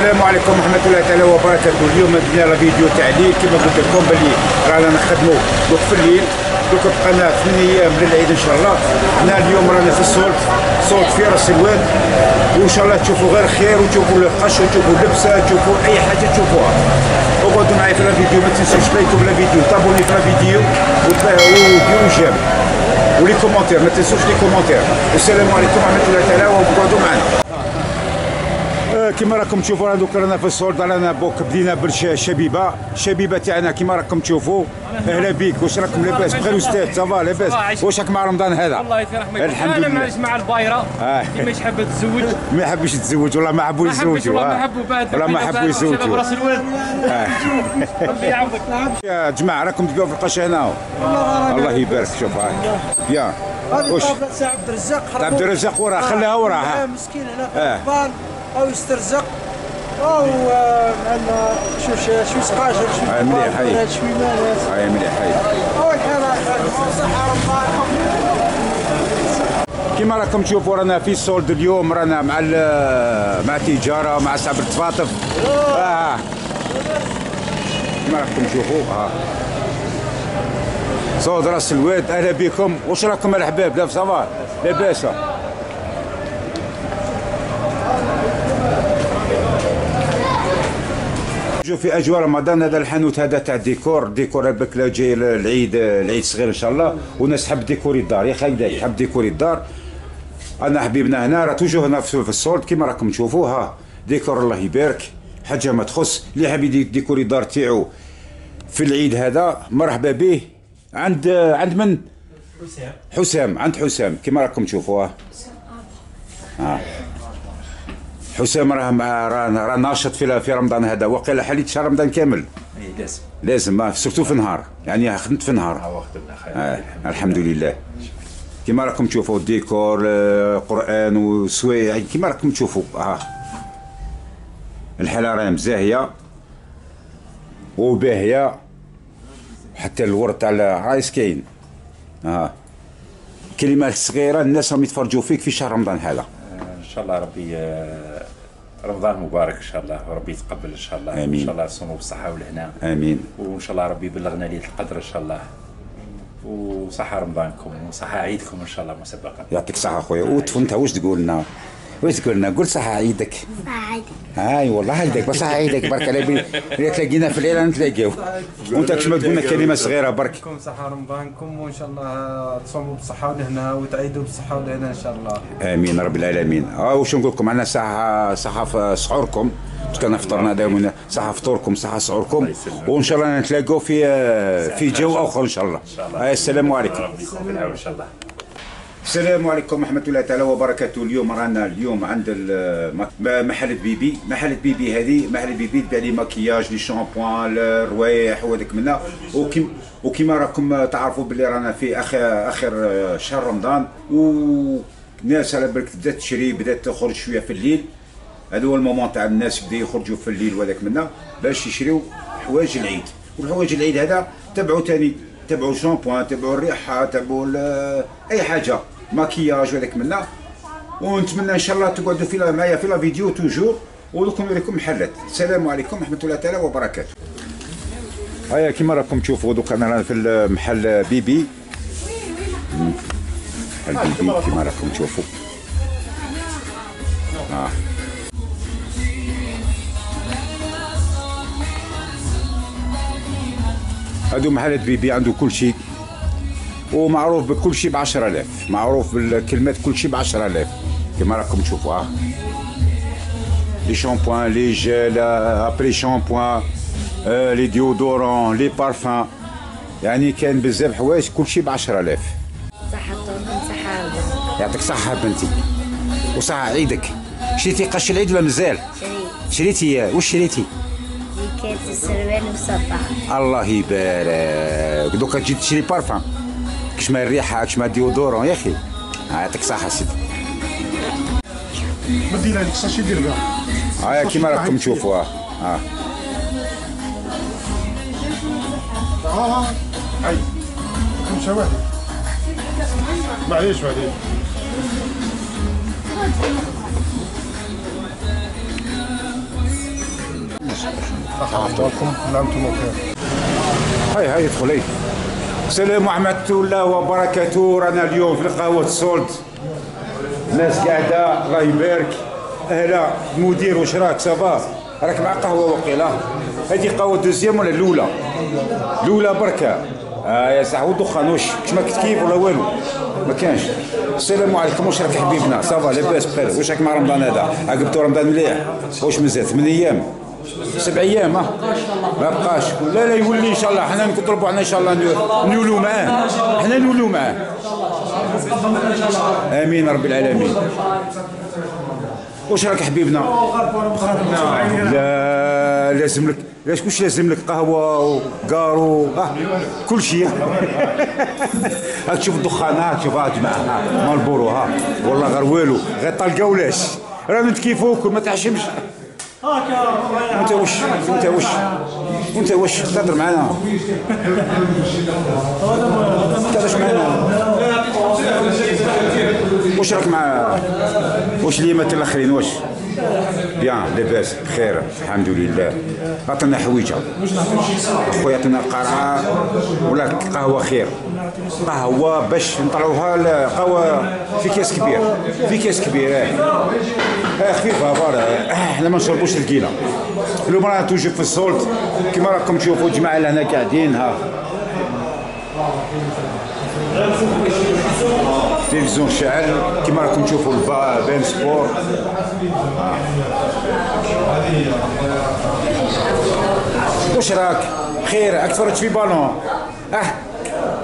السلام عليكم ورحمة الله تعالى وبركاته. اليوم درنا فيديو تاع الليل كما قلت لكم بلي رانا نخدموا دوك في الليل دوك بقينا ثمان أيام للعيد إن شاء الله. حنا اليوم رانا في ال solde solde في رأس الواد. وإن شاء الله تشوفوا غير خير وتشوفوا القش وتشوفوا اللبسه تشوفوا أي حاجة تشوفوها. اقعدوا معي في الفيديو ما تنسوش لايكوا في الفيديو تابوني في الفيديو وديروا j'aime و les commentaires ما تنسوش les commentaires والسلام عليكم ورحمة الله تعالى وقعدوا معنا. كما راكم تشوفوا رانا دوك رانا في السولد رانا بوك بدينا برش شبيبه شبيبه تاعنا كما راكم تشوفوا أهلا بيك واش راكم لاباس بخير أستاذ صافا لاباس واش راك مع رمضان هذا الله يرحمك الحمد إنا لله. معلش مع البايره آه. اللي ما يحب تتزوج ما يحبش يتزوج والله ما حبوا يتزوجوا والله آه. ما حبوا بعد والله ما حبوا يتزوجوا راس الواد ربي يعوضك يا جماعة راكم تلقاو في القش هنا الله يبارك شوف هاي بيان واش سي عبد الرزاق. عبد الرزاق وراه خليها وراه آه،. مسكين آه. هنا أو يسترزق أو آه، عندنا شو شو شو سقاجر شو آه، مليح، هاي. شوي مالات هاي مليح هاي اول حاجة صحة كما راكم تشوفوا رانا في السولد اليوم رانا مع ال- مع تجارة مع صعب التفاطف آه. كما راكم تشوفوا آه. صوت راس الواد أهلا بكم. واش راكم الاحباب لا صافا. لاباس. جو في أجواء رمضان. هذا الحانوت هذا تاع ديكور. ديكور هذاك لا جاي العيد العيد صغير إن شاء الله. والناس تحب ديكوري الدار. يا خايداك تحب ديكوري الدار. أنا حبيبنا هنا راه توجو هنا في في السولد كيما راكم تشوفوا ها ديكور الله يبارك. حاجة ما تخص. اللي حاب يدي- décorer الدار تاعو في العيد هذا مرحبا به. عند عند من؟ حسام. حسام. عند حسام. كيما راكم تشوفوا ها. ها. حسام راه راه راه ناشط في في رمضان هذا. وقيلا حليت شهر رمضان كامل. إيه، لازم. لازم ما surtout في النهار يعني خدمت في النهار خير آه. الحمد لله. كما راكم تشوفوا الديكور آه، قران وسوايع كما راكم تشوفوا. ها الحاله راهي مزاهية وباهية. حتى الورد تاع الرايس كاين. ها كلمات صغيرة الناس راهم يتفرجوا فيك في شهر رمضان هذا. إن شاء الله ربي آه، رمضان مبارك إن شاء الله وربي يتقبل إن شاء الله. آمين. ان شاء الله نصوموا بالصحه والهنا آمين. وإن شاء الله ربي يبلغنا ليلة القدر إن شاء الله. وصحة رمضانكم وصحة عيدكم إن شاء الله مسبقا. يعطيك الصحة خويا وانت واش تقول لنا واش تقول لنا قول صحة عيدك. هاي والله عيدك بصح عيدك برك على بي تلاقينا في الليلة نتلاقاو وانت كش ما تقول لنا كلمة صغيرة برك لكم صحة رمضانكم وإن شاء الله تصوموا بالصحة والهنا وتعيدوا بالصحة والهنا إن شاء الله. آمين رب العالمين. آه واش نقول لكم؟ عندنا ساعه صحة في سحوركم كنا فطرنا دائما صحة فطوركم صحة سحوركم وإن شاء الله نتلاقوا في في جو أخر إن شاء الله. آه، السلام عليكم. ربي يكون في العون إن شاء الله. السلام عليكم ورحمة الله تعالى وبركاته. اليوم رانا اليوم عند محل بيبي محل بيبي هذه محل بيبي تبيع لي مكياج لي شامبوان الروايح وهذاك منا. وكيم وكيما راكم تعرفوا باللي رانا في اخر آخر شهر رمضان والناس على بالك بدات تشري بدات تخرج شوية في الليل. هذا هو المومون تاع الناس بدا يخرجوا في الليل وهذاك منا باش يشريو حوايج العيد. والحوايج العيد هذا تبعوا تاني تبعوا شامبوان تبعوا الريحة تبعوا أي حاجة مكياج وهذاك منا. ونتمنى إن شاء الله تقعدوا في معايا في لا فيديو توجور ونكون نوريكم محلات السلام عليكم ورحمة الله تعالى وبركاته. هيا كيما راكم تشوفوا دوك أنا في المحل بيبي. محل بيبي كيما راكم تشوفوا. آه. هادو محلات بيبي عنده كل شيء. ومعروف بكل شيء ب 10000 معروف بالكلمات كل شيء ب 10000 كما راكم تشوفوا آه les shampooings les gels après-shampooing آه، les déodorants les parfums يعني كان بزاف حوايج كل شيء ب 10000 صحة صحة يعطيك صحة بنتي. وصحة عيدك. شريتي قش العيد ولا مازال؟ شريت. شريتي. واش شريتي؟ les jaquettes السروال والصباح الله يبارك دوكا تجي تشري بارفان كش ما الريحة كش ما déodorant يا أخي يعطيك صحة سيدي بدي لك sachet دير كاع هاي كيما راكم تشوفوا آه آه آه هاي نمشى واحد معليش معليش وأنتم بخير. هاي هاي ادخلي السلام ورحمة الله وبركاته. رانا اليوم في قهوة السولد الناس قاعدة الله يبارك. أهلا المدير واش راك صافا راك مع قهوة وقيلة. هذه قهوة دوزيام ولا الأولى؟ الأولى بركة. آه يا صاحبي ودخان واش؟ واش ما كنت كيف ولا والو؟ ما كانش. السلام عليكم واش راك حبيبنا؟ صافا لاباس بخير. واش راك مع رمضان هذا؟ عقبتوا رمضان مليح؟ واش مازال؟ ثمان أيام. سبع أيام ها ما بقاش. لا لا يولي إن شاء الله. حنا نطلبوا حنا إن شاء الله نو- نولوا معاه. حنا نولوا معاه. آمين رب العالمين. واش راك حبيبنا؟ لا لازم لك لاش كلشي لازم لك؟ قهوة وكارو آه كل شيء. هاك تشوف الدخان هاك تشوف ها جماعة ها مالبورو ها. والله غير والو. غير طلقة ولاش. رانا نتكيفوك وما تعشمش انت وش؟ انت وش؟ انت وش؟ تهضر معنا؟ تهضرش معنا؟ واش راك مع واش اليمات الآخرين؟ واش بيان لاباس بخير الحمد لله. عطنا حويجة. خويا عطنا قرعة. ولا قهوة خير. قهوة باش نطلعوها قهوة في كاس كبير. في كاس كبير. آه آه، خفيفه بار إحنا ما نشربوش الكيله اليوم توجد في السولت كما راكم تشوفوا الجماعة اللي هنا قاعدين ها. تلفزيون شعل كما راكم تشوفوا بين سبور. واش راك؟ خير راك تفرج في بالون. آه.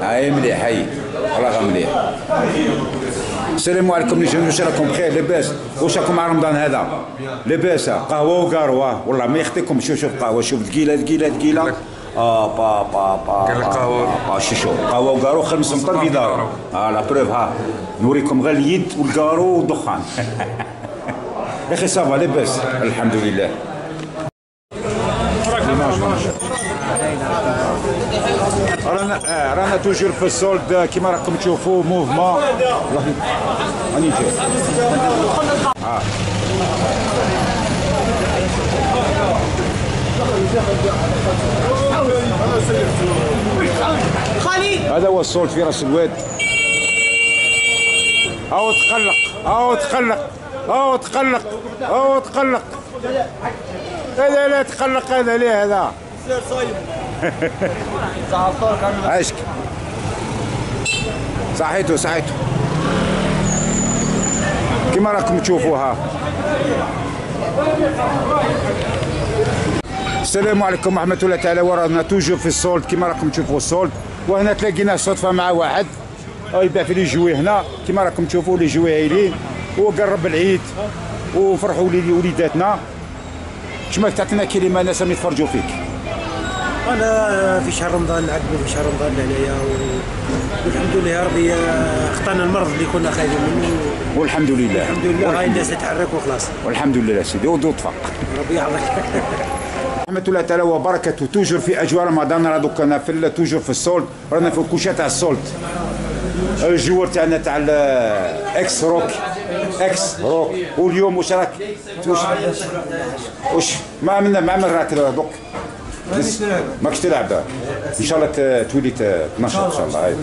هاي مليح هاي. والله مليح. السلام عليكم لي جون واش راكم بخير لاباس. واش راكم مع رمضان هذا؟ لاباس قهوة وقاروه والله ما يخطيكم شوف شوف قهوة شوف ثقيله ثقيله ثقيله آه با با با قال لك قهوة. با شو شو قهوه وقارو خمس مطر في دار آه la preuve ها نوريكم غير اليد والقارو والدخان يا أخي ça va لاباس الحمد لله رانا آه رانا toujours في ال solde كيما راكم تشوفوا mouvement راني جاي هذا هو السولد في رأس الواد. أو تقلق أو تقلق أو تقلق أو تقلق هذا لا تقلق هذا ليه هذا؟ عشك صحيتو صحيتو. كما راكم تشوفوها. السلام عليكم ورحمة الله تعالى. ورانا توجو في السولد كما راكم تشوفوا السولد وهنا تلاقينا صدفة مع واحد. آه، يبيع في لي جوي هنا. كما راكم تشوفوا لي جوي هايلين. وقرب العيد. وفرحوا لي وليداتنا. شمال تعطينا كلمة ناس اللي يتفرجوا فيك. أنا في شهر رمضان عقبه في شهر رمضان هنايا و- والحمد لله يا ربي أخطأنا المرض اللي كنا خايفين منه. والحمد لله. الحمد لله هاي الناس تتحرك وخلاص والحمد لله سيدي ودو طفق ربي يحفظك رحمة الله تعالى وبركاته توجور في أجواء رمضان راه دوك أنا في توجور في السولد رانا في الكوشه تاع السولد الجوار تاعنا تاع إكس روك إكس روك واليوم واش راك؟ واش؟ ما من ما من راك دوك. ماكش تلعب. إن شاء الله تولي تنشط إن شاء الله. هاي.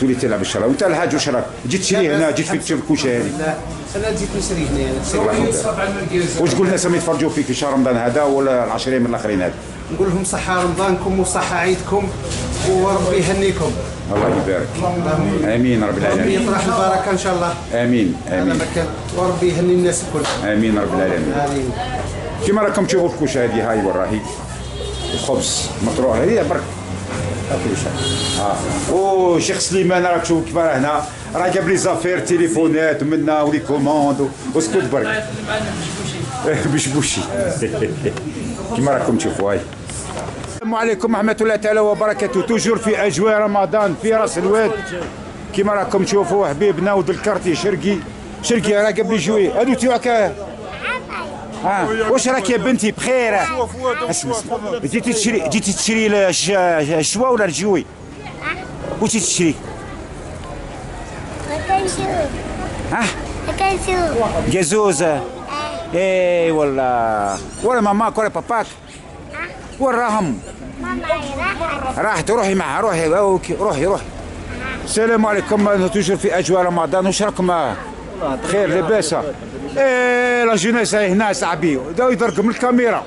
تولي تلعب. إن شاء الله. وأنت الحاج واش راك جيت تشري هنا جيت في الكوشه هذه أنا جيت نشري هنا. واش الناس اللي يتفرجوا فيك في شهر رمضان هذا ولا العشرين من الآخرين هذا؟ نقول لهم صحة رمضانكم وصحة عيدكم وربي يهنيكم. الله يبارك. آمين رب ربي العالمين يطرح البركة إن شاء الله. آمين آمين. وربي يهني الناس الكل آمين رب العالمين. كما راكم تشوفوا الكوشه هذه هاي وراهي الخبز مطروح. هذه برك. آه. وشيخ سليمان راك تشوف كيف راه هنا. راه جاب لي زافير تليفونات ومنا ولي كوموند واسكت برك. بشبوشي كما راكم تشوفوا هاي. السلام عليكم ورحمة الله تعالى وبركاته. توجور في أجواء رمضان في رأس الواد. كما راكم تشوفوا حبيبنا ود الكارتي شرقي. شرقي راه قبل جوي. هادو تيوعك آه واش راك يا بنتي بخير؟ جيتي تشري جيتي تشري الش- الشوا ولا الجوي واش تشري؟ ها؟ كنشوف جازوزة إي والله. ولا ماماك ولا باباك. وين راهم راحت روحي معها روحي روحي روحي السلام عليكم. توجور في أجواء رمضان. واش راكم؟ خير لاباس إيه لا جونيس هنا صاحبي من الكاميرا.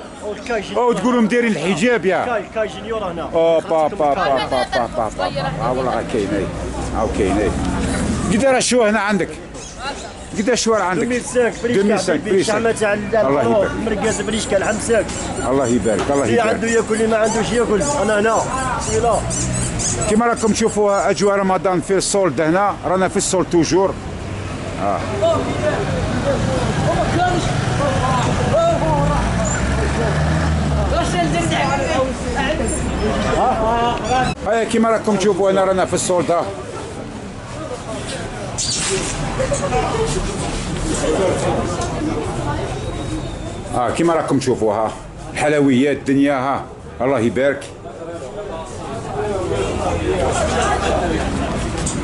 أو تقولوا مديرين الحجاب يا. كاي جونيور هنا أو با با با با با با با ها والله غا كاين هاي. ها كاين هاي. قداش الشوا هنا عندك؟ قداش الشوار عندك؟ 2005 فريشكا 2005 بيبي فريشكا. شحمة تاع الله يبارك. مرقز فريشكا الحمساك. الله يبارك الله اللي عنده يبارك ياكل اللي ما عندوش ياكل. أنا هنا. سيلا كما راكم تشوفوا أجواء رمضان في السولد هنا. رانا في السولد توجور. آه. هيا كما راكم تشوفوا هنا رانا في السولد ها. آه كما راكم تشوفوا ها. الحلويات الدنيا ها. الله يبارك.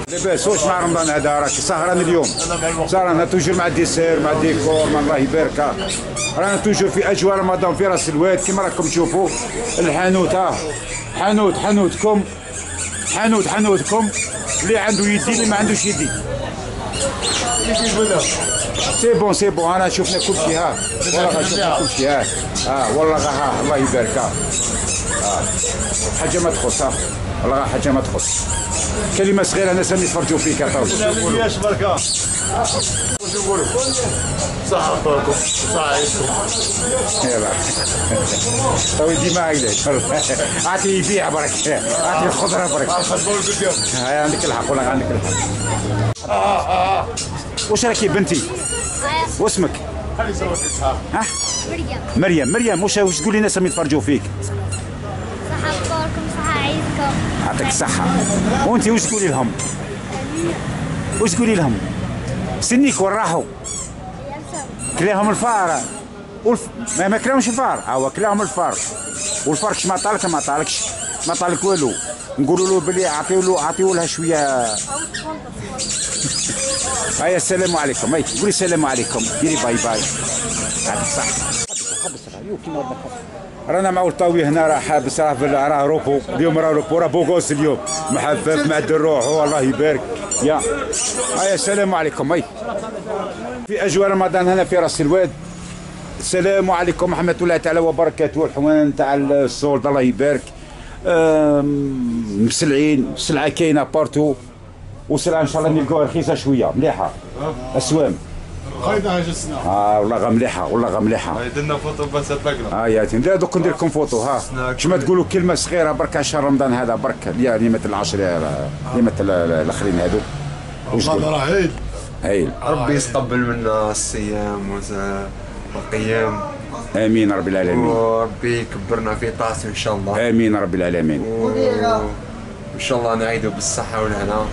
لاباس واش مع رمضان هذا راك سهران اليوم. سهران toujours مع ال dessert مع الديكور مع الله يبارك. رانا toujours في أجواء رمضان في راس الواد كما راكم تشوفوا. الحانوت ها حانوت حانوتكم. حانوت حانوتكم. اللي عنده يدي اللي ما عندوش يدي. c'est bon c'est bon انا شفنا كل شيء ها والله شفنا كل شيء ها والله ها الله يبارك ها آه. حاجة ما تخص ها والله حاجة ما تخص كلمة صغيرة الناس اللي يتفرجوا فيك يا طول ياش بركة. صحتكم صحتكم يلا. تو ديما هكذا أعطي يبيع برك أعطي الخضرة برك عندك الحق والله عندك الحق. واش راكي بنتي؟ واسمك؟ ها؟ مريم. مريم مريم واش واش تقولي الناس اللي يتفرجوا فيك صحة فطوركم صحة عيدكم يعطيك الصحة وأنت وش تقولي لهم؟ وش تقولي لهم؟ سنيك وين راحوا؟ كلاهم الفار. والف... ما ما كلاهمش الفار. هو كلاهم الفار. والفار كش ما طالك ما طالكش. ما طالك والو. نقولوا له بلي أعطيو له أعطيو لها شوية. هيا السلام عليكم. هاي قولي السلام عليكم. ديري باي باي. يعطيك الصحة رانا مع الطاوي هنا راه حابس راه راه روبو اليوم راه روبو راه بوغوس اليوم. محفف معدل روحه الله يبارك. يا. هيا السلام عليكم. هاي في أجواء رمضان هنا في راس الواد. السلام عليكم ورحمة الله تعالى وبركاته. الحوان تاع السولد الله يبارك. مسلعين. السلعة كاينة partout. وسلعة إن شاء الله نلقاوها رخيصة شوية. مليحة. أسوام. خايدة هاجسنا. آه والله غا مليحة والله غا مليحة. درنا فوتو بس تلاقنا آه يا لا دوك ندير لكم فوتو ها. كما تقولوا كلمة صغيرة برك شهر رمضان هذا برك يا ليمة العشر يا ليمة ال- الآخرين هذو. والله راه عيد هايل. ربي يتقبل منا الصيام والقيام. آمين رب العالمين. وربي يكبرنا في طاعته إن شاء الله. آمين رب العالمين. وإن شاء الله نعيدوا بالصحة والهنا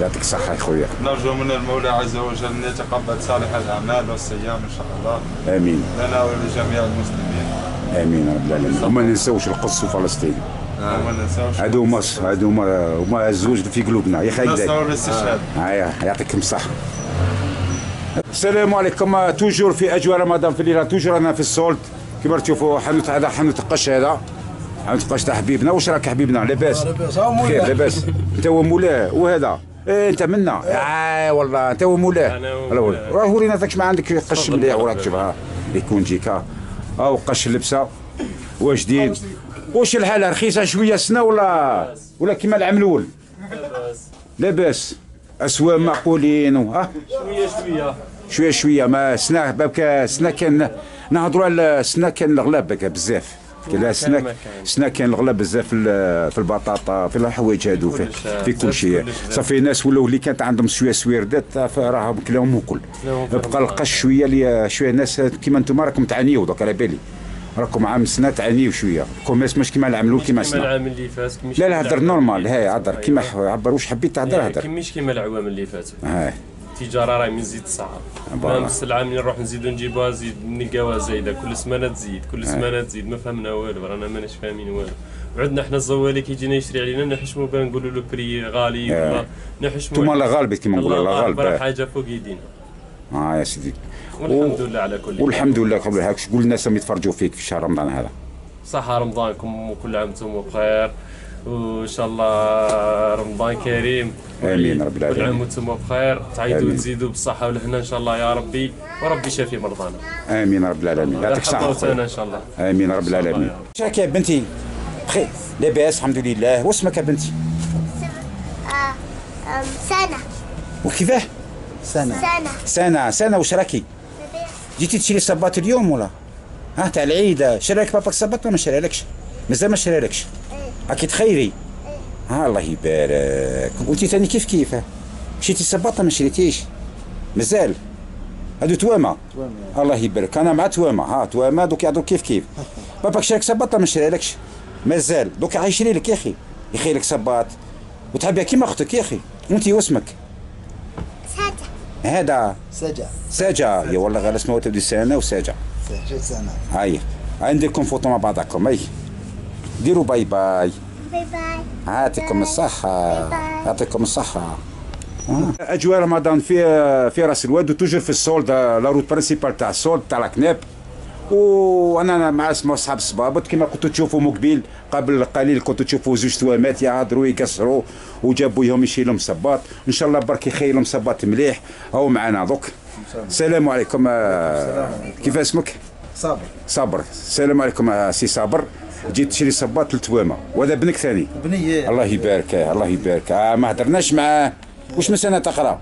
يعطيك الصحة يا خويا. نرجو من المولى عز وجل أن يتقبل صالح الأعمال والصيام إن شاء الله. آمين. لنا ولجميع المسلمين. آمين رب العالمين. وما ننساوش القدس وفلسطين ننساوش هادو هما هادو هما هما الزوج في قلوبنا. يا خالد نصر الاستشهاد. هيا يعطيكم الصحة. السلام عليكم. توجور في أجواء رمضان في الليلة توجور أنا في السولد كما تشوفوا حانوت هذا حانوت قش هذا. حانوت قش تاع حبيبنا واش راك حبيبنا؟ لاباس. خير لاباس. انت هو مولاه وهذا؟ إيه أنت منا. آه والله أنت هو مولاه الله هو راه ورينا ذاك ما عندك قش مليح وراك شوفها يكون جيك. ها. أو قش اللبسه واجدين واش الحالة؟ رخيصة شوية سنة ولا ولا كيما العام الأول لاباس. اسوام معقولين و... ها؟ شوية شوية. شوية شوية. ما سنا بابك سنا كان نهضروا على سنا كان الغلاب بك بزاف. لا سنا سنا كان الغلاب بزاف في ال- في البطاطا في الحوايج هادو في, في كل شيء صافي ناس ولاو اللي كانت عندهم شوية سويردات راهم كلاهم وكل. بقى القش شوية اللي شوية ناس كيما أنتم راكم تعانيوا دوك على بالي. راكم عام سنة تعانيوا شوية. كوميرس مش كيما العام الأول كيما كيما سنة. العام اللي فات لا لا العام نورمال هاي. هدر. كيما عبر واش حبيت تهدر يعني هدر. كيماش كيما العوام اللي فاتوا التجارة راهي من زيد صعب. نفس العام اللي نروح نزيدو نجيبوها زيد نلقاوها زايدة كل سمانة تزيد كل سمانة تزيد ما فهمنا والو رانا ماناش فاهمين والو. وعندنا إحنا الزوالي كي يجينا يشري علينا نحشموا بها نقولوا له بري غالي. ولا نحشموا انتوما لا غالبت كيما نقولوا لا الله أكبر غالب حاجة فوق يدينا. آه يا سيدي. والحمد لله على كل. والحمد لله قبل هاك قول الناس اللي يتفرجوا فيك في شهر رمضان هذا. صحة رمضانكم وكل عام وأنتم بخير. وإن شاء الله رمضان كريم. آمين رب كل عام العالمين وأنتم بخير. تعيدوا. وتزيدوا بالصحة والهنا إن شاء الله يا ربي. وربي شافي مرضانا. آمين رب العالمين. يعطيك الصحه إن شاء الله. آمين رب العالمين. إيش راك يا بنتي. بخير. لاباس الحمد لله. واسمك يا بنتي؟ سنة. وكيفاه؟ سنة. سنة. سنة. واش راكي؟ جيتي تشري صباط اليوم ولا؟ ها تاع العيد. شرى لك باباك صباط ولا ما شرالكش مازال ما شرالكش راكي تخيري ها الله يبارك. وانت ثاني كيف كيف؟ مشيتي صباط ما شريتيش؟ مازال. هادو توامة. الله يبارك. أنا مع توامة. ها توامة. دوك يعطوك كيف كيف؟ باباك شراك صباط ما شرالكش. مازال. دوك عايشري لك يا أخي. يخيلك لك صباط وتحبها كيما أختك يا أخي. وانت واسمك. سنة هذا. سجع ساجة يا والله غير اسمه تبدي سنة وساجة سجع سنة هاي. عندكم فوتو مع بعضكم. اي ديروا باي باي. باي باي. يعطيكم الصحة. باي. يعطيكم الصحة. أجواء رمضان في في رأس الواد وتوجر في السولد لا روت برينسيبال تاع السولد تاع الكناب وأنا مع اسمه أصحاب الصبابط كما كنتوا تشوفوا مقبل قبل قليل كنتوا تشوفوا زوج توامات يهضروا يقصروا وجابوا يهم يشيلهم صباط. إن شاء الله برك يخيلهم صباط مليح. هو معنا دوك. السلام عليكم آه، كيف اسمك؟ صابر. صابر. السلام عليكم آه، سي صابر. جيت تشري صباط للتوامه وهذا بنك ثاني. بنية الله يبارك الله يبارك. آه ما هدرناش معاه واش من سنه تقرا؟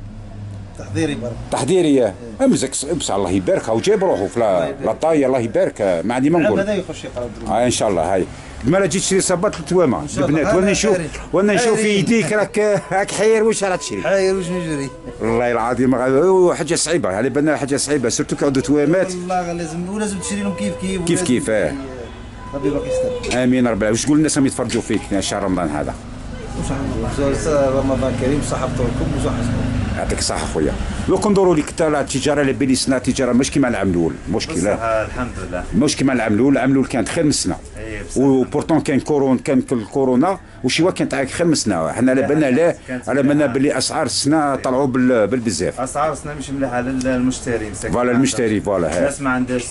تحضيري برك. تحضيريه أمزك بس الله يبارك. هو جايب روحه في لا- طاية الله يبارك. ما عندي ما نقول. هذا يخش يقرا آه إن شاء الله. هاي. ما جيت تشري صباط للتوامه. البنات وأنا نشوف. وأنا نشوف في. يديك راك راك حير واش راه تشري؟ حاير واش نجري؟ والله العظيم حاجة صعيبة. على بالنا حاجة صعيبة سيرتو كيعودوا توامات. والله لازم ولازم تشري لهم كيف كيف. كيف كيف، آه. ربي باقي يستر. آمين رب العالمين. واش تقول الناس راهم يتفرجوا فيك في شهر رمضان هذا؟ رمضان كريم صحة فطوركم وصحة صحتكم يعطيك الصحة خويا. لو كندوروا لك حتى لا التجارة اللي بين السنة التجارة مش كيما العام الأول. مشكلة الحمد لله. مش كيما العام الأول. العام الأول كانت خير من السنة إيه، بصح. وبورتون كان كورون كان الكورونا. وشي كانت عايك خير من السنة حنا على بالنا لا على بالنا مليحة. باللي أسعار السنة طلعوا بال- بالبزاف. أسعار السنة مش مليحة للمشترين. فوالا المشتري فوالا الناس ما عندهاش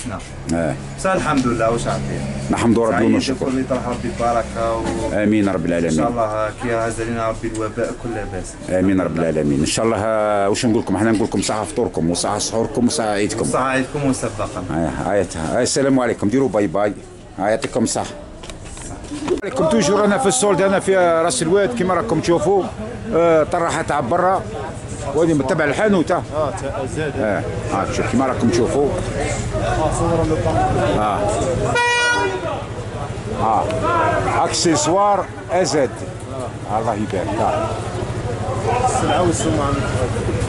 آه. بس الحمد لله واش عارفين نحمدوا ربي ونشكر وكل يطرح ربي البركه و... آمين رب إن شاء العالمين الله كي هز علينا ربي الوباء كل باس آمين رب العالمين. إن شاء الله آه، واش نقول لكم إحنا نقول لكم صحة فطوركم وصحة سحوركم وصحة عيدكم. صحة عيدكم مسبقا آه، آية السلام عليكم. ديروا bye bye. آه، يعطيكم الصحة. عليكم toujours أنا في ال solde أنا في راس الواد كما راكم تشوفوا. آه، طرحه تاع برا. وهذه من تبع الحانوت آه زاد. آه آه، شوف كما راكم تشوفوا. آه. آه. accessoires الله يبارك. آه. السلعة والسمعة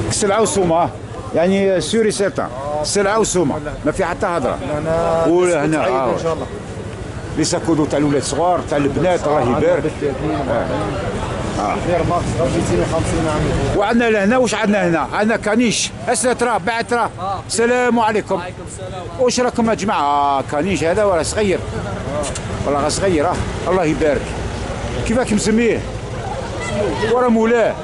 السلعه والسومه يعني sûr et certain. السلعه والسومه ما في حتى هضره أنا ولا هنا سعيد آه. إن شاء الله. les sacs à dos تاع الاولاد صغار تاع البنات الله يبارك غير max 250 عام. وعندنا لهنا واش عندنا هنا؟ عندنا caniche. اسنا ترى بعد ترى السلام عليكم. واش راكم يا جماعة؟ آه caniche. هذا ولا صغير. والله غير صغير آه. الله يبارك. كيفاك مسميه؟ ورا مولاة.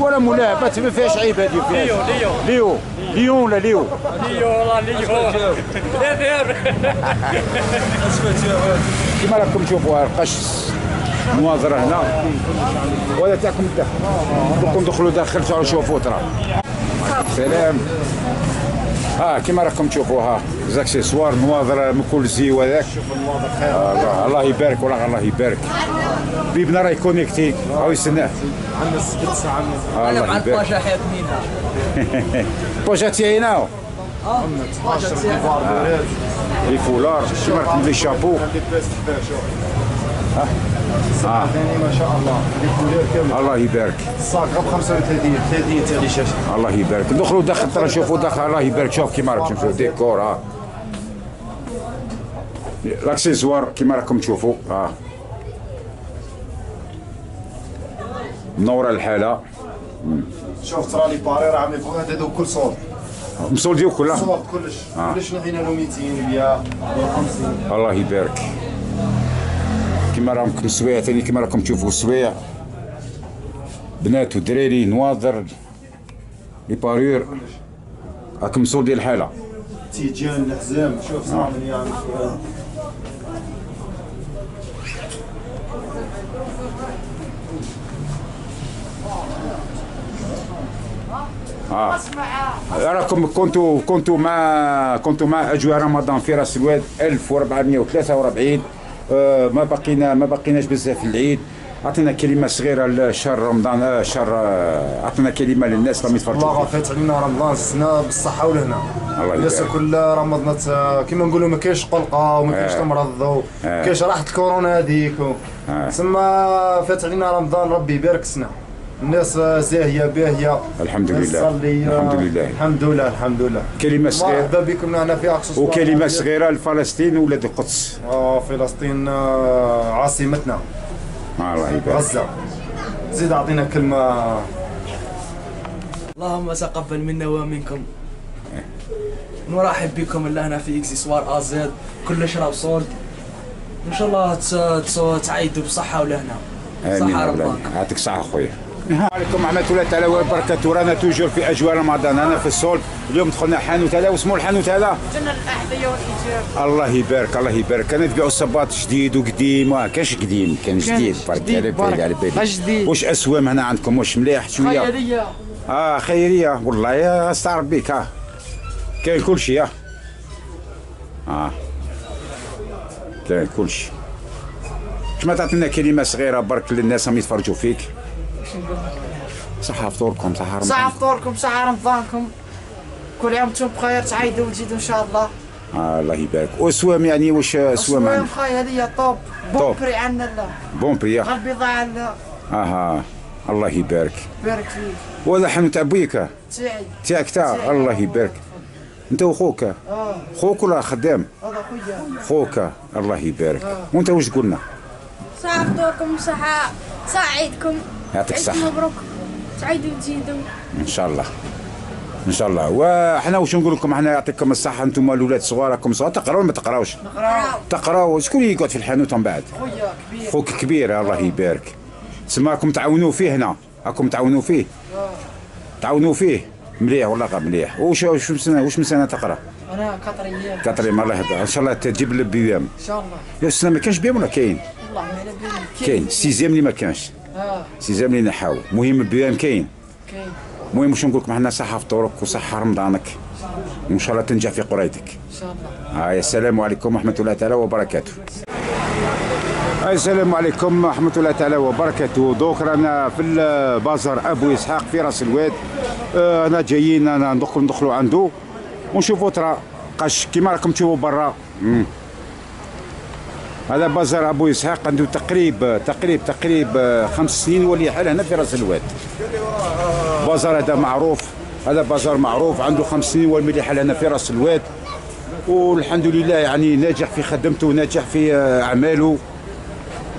ورا مولاه ما ما فيهاش عيب هذه فيهاش. ليو ليو. ليون ولا ليو؟ كما راكم تشوفوا القش مناظرة هنا. وهذا تاعكم الداخل دخلوا داخل تعالوا شوفوا ترى. سلام. ها كما راكم تشوفوا ها accessoires كل زي وذاك آه، الله, الله يبارك والله الله يبارك. بيبنا راه كونيكتي هاو يستناه عندنا ست آه، الله يبارك. حياة منها بوجا تاعي هنا عندنا 12 ديفار بارد لي فولار راكم لي شابو. ثاني ما شاء الله كامل الله يبارك. الصاك غير ب 35 30 تاع لي الله يبارك. دخلوا داخل ترى شوفوا داخل. الله يبارك. شوف كيما راكم تشوفوا ديكور ها الاكسسوار كيما راكم تشوفوا؟ ها منورة الحالة. شوف ترى لي باري راه عم يبغوا هذا كل صوت مسول ديال كلها؟ صوت كلش. كلش نحينا له 200 100 150 الله يبارك. كما راكم سوايع ثاني كيما راكم تشوفوا سوايع بنات ودراري نواظر لي بارور. راكم سولدي الحالة. تيجان الحزام شوف صنع آه. يعني آه. راكم كنتو كنتو مع كنتو مع أجواء رمضان في راس الواد 1443 ما بقينا ما بقيناش بزاف العيد عطينا كلمة صغيرة لشهر رمضان آه شهر آه، عطينا كلمة للناس الله يتفرجوا فات علينا رمضان السنة بالصحة والهنا الناس. كل رمضان كيما نقولوا ما كاينش قلقة وما كاينش آه. آه. وما كاينش راحة الكورونا هذيك آه. تسمى فات علينا رمضان ربي يبارك السنة الناس زاهية باهية. الحمد لله. الحمد لله. الحمد لله الحمد لله كلمة صغيرة. مرحبا بكم هنا في أقصى وكلمة صغيرة لفلسطين وولاد القدس. آه فلسطين آه، عاصمتنا. الله يبارك غزة. زيد أعطينا كلمة. اللهم تقبل منا ومنكم. نرحب بكم اللي هنا في اكسسوار آزاد. كل شراب صولد إن شاء الله تعيدوا بصحة ولهنا. آمين. يعطيك الصحه خويا السلام عليكم ورحمة الله تعالى وبركاته. رانا توجور في أجواء رمضان. أنا في الصول اليوم دخلنا حانوت هذا. واسمه الحانوت هذا؟ جنة الأحذية والإيجاب الله يبارك الله يبارك. كان تبيعوا الصباط جديد وقديم. ما كانش قديم كان جديد. بارك على بالي. على بالي. واش اسوام هنا عندكم؟ واش مليح شوية؟ خيالية آه خيرية. والله يا استعرف بك ها كاين كل شيء ها آه. كاين كل شيء. ما تعطينا كلمة صغيرة برك للناس هم يتفرجوا فيك. صحة فطوركم صحة رمضان صحة فطوركم صحة رمضانكم كل عام وأنتم بخير تعيدوا وتزيدوا إن شاء الله. آه الله يبارك. وسوام يعني واش سوام أسوام عندك؟ خيالية طوب. طوب. بوبري عنا الله بون بريا قلبي ضاع الله أها الله يبارك. بارك فيك. ولا حنوت ابويك تاعي. تاعك تاع. الله يبارك. أنت وخوك؟ آه. خوك ولا خدام؟ هذا خويا. خوك. الله يبارك. وأنت واش قلنا؟ صحة فطوركم صحة سعيدكم يعطيك الصحة. مبروك. تعيدوا وتزيدوا إن شاء الله. إن شاء الله. وحنا واش نقول لكم؟ حنا يعطيكم الصحة أنتم الأولاد صغار راكم صغار. تقراوا ولا ما تقراوش؟ نقراو. تقراوا شكون اللي يقعد في الحانوت من بعد؟ خويا كبير خوك كبير. الله يبارك. تسمى راكم تعاونوا فيه هنا. راكم تعاونوا فيه. تعاونوا فيه. مليح والله غير مليح. واش واش من سنه واش من سنه تقرا؟ أنا نقرا quatrième الله يهدى إن شاء الله تجيب ال BEM إن شاء الله. يا السنة ما كانش BEM ولا كاين؟ والله ما على كاين. sixième اللي ما كانش. آه. sixième اللي نحاو. المهم ال BEM كاين. كاين. المهم واش نقول لكم إحنا صحه فطورك وصحة رمضانك وإن شاء الله تنجح في قرايتك. إن شاء الله. هاي السلام عليكم ورحمة الله تعالى وبركاته. السلام عليكم ورحمة الله تعالى وبركاته. دوك رانا في البازار أبو إسحاق في راس الواد. آه، أنا جايين أنا ندخلوا ندخلوا عنده ونشوفوا ترى قش كيما راكم تشوفوا برا. هذا بازار أبو إسحاق عنده تقريب تقريب تقريب آه، خمس سنين ولي حال هنا في رأس الواد. بازار هذا معروف. هذا بازار معروف. عنده خمس سنين والملي حال هنا في رأس الواد. والحمد لله يعني ناجح في خدمته وناجح في آه، أعماله.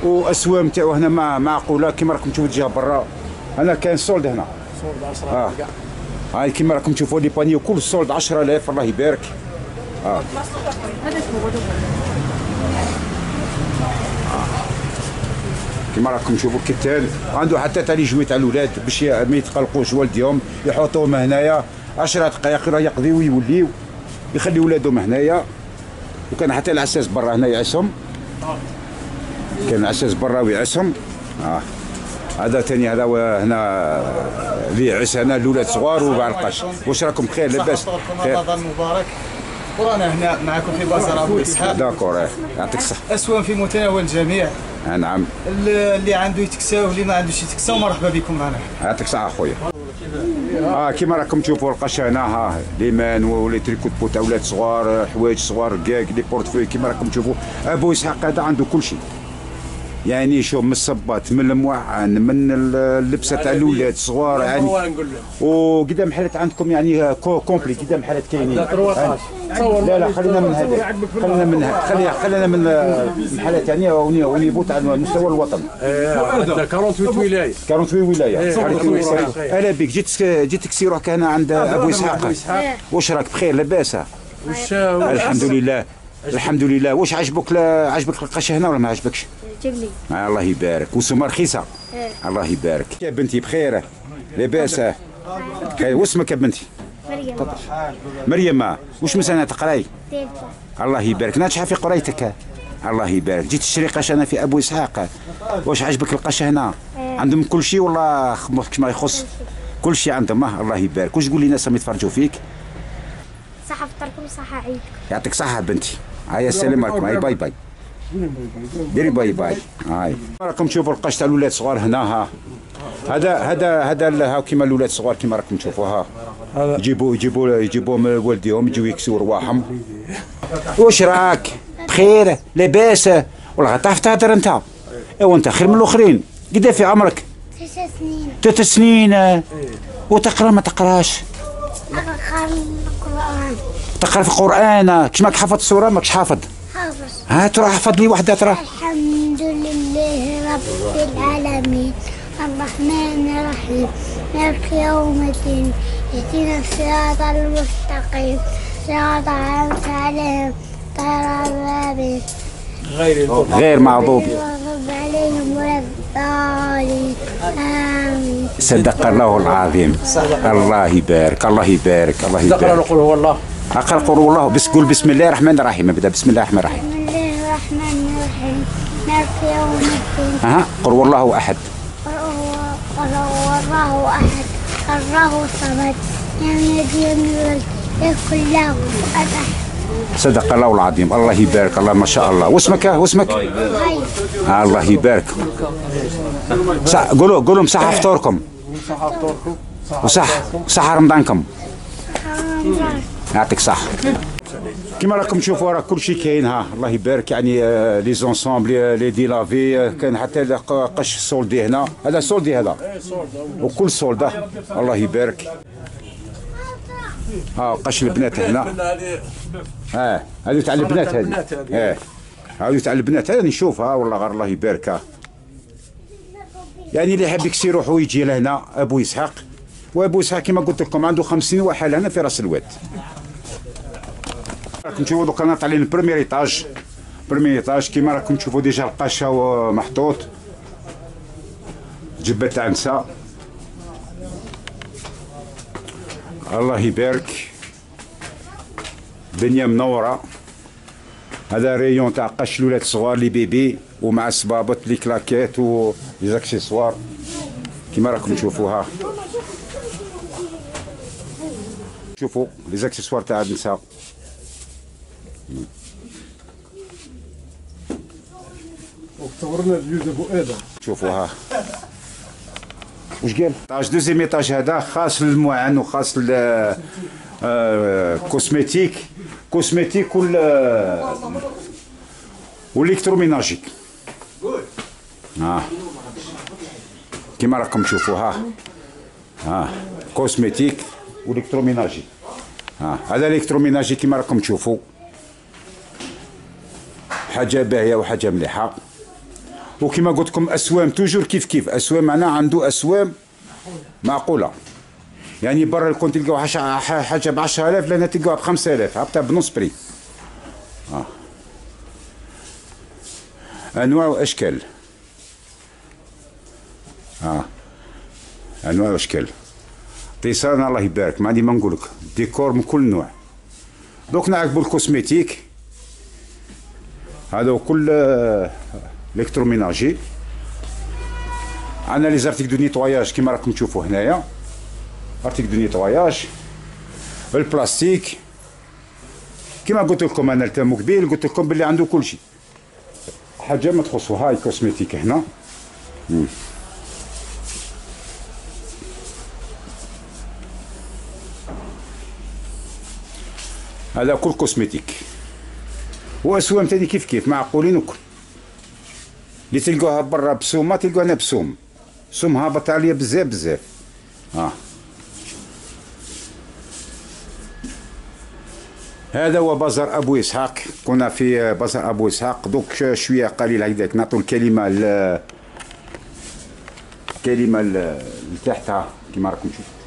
واسوام تاعو هنا مع معقوله كما راكم تشوفوا جهه برا. هنا كاين solde هنا. آه. هاي كما راكم تشوفوا les panneaux كل solde 10000 الله يبارك. آه. كما راكم تشوفوا كتان عنده حتى تا les jouets تاع الأولاد باش ما يتقلقوش. والديهم يحطوهم هنايا. 10 دقائق راه يقضيو ويوليو يخلي ولادهم هنايا. وكان حتى العساس برا هنا يعسهم. كان العساس برا ويعسهم. آه. هذا ثاني هذا هنا اللي يعس هنا الأولاد صغار وبعرقاش واش راكم؟ بخير لاباس. خير. رمضان مبارك. ورانا هنا معكم في بازار أبو إسحاق. داكور. يعطيك الصحة. اسوام في متناول الجميع. آه، نعم. اللي اللي عنده يتكسى واللي ما عندوش يتكسى مرحبا بكم معنا. يعطيك الصحة أخويا. آه كيما راكم تشوفوا القش هنا ها ليمان و les tricots بوت أولاد صغار حوايج صغار كاك les portefeuilles كيما راكم تشوفوا. أبو إسحاق هذا عنده كل شيء. يعني شوف من الصباط من الموعن من اللبسة تاع الاولاد صغار يعني. وقدام حالات عندكم يعني كو- complet قدام حالات كاينين. لا،. تصور لا خلينا من هذا. خلينا من خلينا خلينا من الحالات يعني وني- و niveau تاع مستوى الوطن. عندنا 48 ولاية. 48 ولاية. إيه،. صور. أهلا بك جيت جيت تكسي روحك هنا عند أبو إسحاق. إسحاق. واش راك بخير لاباس؟ الحمد لله. الحمد لله. واش عجبك عجبك القش هنا ولا ما عجبكش؟ جبني آه الله يبارك. وسمه رخيصه. الله يبارك. يا بنتي بخير لاباس واسمك يا بنتي؟ مريم. مريم. واش من سنه تقراي الله يبارك. ناجحة في قرايتك. الله يبارك. جيت تشري قش هنا في أبو إسحاق. واش عجبك القش هنا؟ إيه. عندهم كل شيء والله خمك ما يخص. كل شيء. عندهم. آه، الله يبارك. واش تقول لي الناس راهم يتفرجوا فيك؟ صحة فطركم صحة عيدكم. يعطيك صحة بنتي. هيا السلام عليكم. هاي bye bye. ديري bye bye. هاي. راكم تشوفوا القش تاع الأولاد الصغار هنا ها. هذا هذا هذا ها كيما الأولاد الصغار كيما راكم تشوفوا ها. يجيبوا يجيبوا يجيبوا من والديهم يجيو يكسوا رواحهم. واش راك؟ بخير لاباس. والله تعرف تهدر أنت. إيوا أنت خير من الأخرين. قد في عمرك؟ تسع سنين. ثلاث سنين. وتقرأ ما تقراش؟ أقرأ القرآن تقرأ في القرآن. كش ماك حافظ سوره ماكش حافظ. ها ترى حفظ لي واحدة ترى. الحمد لله رب العالمين. الرحمن الرحيم. مالك يوم الدين. اهدنا الصراط المستقيم. صراط أنعمت عليهم. غير غير غير مغضوب المغضوب عليهم ولا الضالين. آمين. صدق الله العظيم. الله يبارك الله يبارك الله يبارك. نقول هو الله. اقرا قول الله. بس قول بسم الله الرحمن الرحيم. ابدأ. بسم الله الرحمن الرحيم. بسم الله الرحمن الرحيم. مالك يوم الدين. ها قل هو الله أحد. قل الله أحد. الله الصمد لم يلد ولم يولد يكن له أحد صدق الله العظيم. الله يبارك. الله ما شاء الله. واسمك؟ واسمك؟ هاي. آه الله يبارك. صح. قولوا قولوا صحة فطوركم وصح صحة رمضانكم. رمضان. يعطيك صح كما راكم تشوفوا راه كل شيء كاين ها. الله يبارك. يعني آه، les ensembles لي دي لافي آه، كاين حتى قش soldé هنا. هذا soldé هذا؟ وكل soldé الله يبارك. ها قش البنات هنا. آه هذه تاع البنات هذه آه هذه تاع البنات هذه نشوف ها. والله غير الله يبارك. يعني اللي حاب يكسي روحه ويجي لهنا أبو إسحاق. وابو إسحاق كما قلت لكم عنده 50 وحال هنا في راس الواد. راكم تشوفوا دوكا أنا طالعين ال premier étage. premier étage كيما راكم تشوفوا déjà القشه محطوط جبة تاع نساء. الله يبارك. دنيا منورة. هذا rayon تاع قش الولاد الصغار les bébés ومع الصبابط les claquettes و les accessoires. كيما راكم تشوفوها. شوفوا les accessoires تاع النساء وتصورنا اليوز ابو آدم. شوفوها واش قال؟ étage deuxième étage هذا خاص للماعن وخاص ل آه، cosmétique. cosmétique وال وال électroménager. ها. كيما راكم تشوفوها ها. cosmétique. و électroménager ها هذا ال électroménager كيما راكم تشوفوا. حاجة باهية وحاجة مليحة. وكما قلت لكم أسوام توجور كيف كيف؟ أسوام معناها عنده أسوام معقولة. يعني برا كنت تلقاو حاجة ب 10000 لهنا تلقاوها ب 5000 هبطها بنص بري. آه. أنواع وأشكال. آه أنواع وأشكال. طيسان الله يبارك. ما عندي ما نقول لك ديكور من كل نوع. دوك نعقبوا ال cosmétique. هذا كل آه، électroménager عندنا les articles de nettoyage كيما راكم تشوفوا هنايا. articles de nettoyage. البلاستيك. كيما قلت لكم أنا التم قبيل قلت لكم باللي عنده كل شيء حاجة ما تخصو هاي cosmétique هنا. مم. هذا كل كوسميتيك. واسوام تاني كيف كيف؟ معقولين وكل. اللي تلقوها برا بسوم ما تلقوها هنا بسوم. سوم هابط عليا بزاف بزاف. آه. هذا هو بازار أبو إسحاق. كنا في بازار أبو إسحاق. دوك شوية قليل هكذاك نعطوا الكلمة ل الكلمة لتحتها. كما راكم تشوفوا.